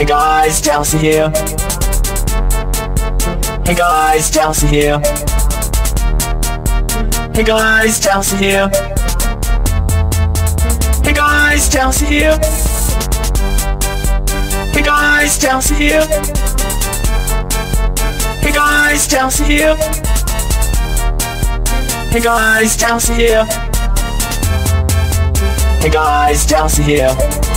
Hey guys, Dowsey here. Hey guys, Dowsey here. Hey guys, Dowsey here. Hey guys, Dowsey here. Hey guys, Dowsey here. Hey guys, Dowsey here. Hey guys, Dowsey here. Hey guys, Dowsey here.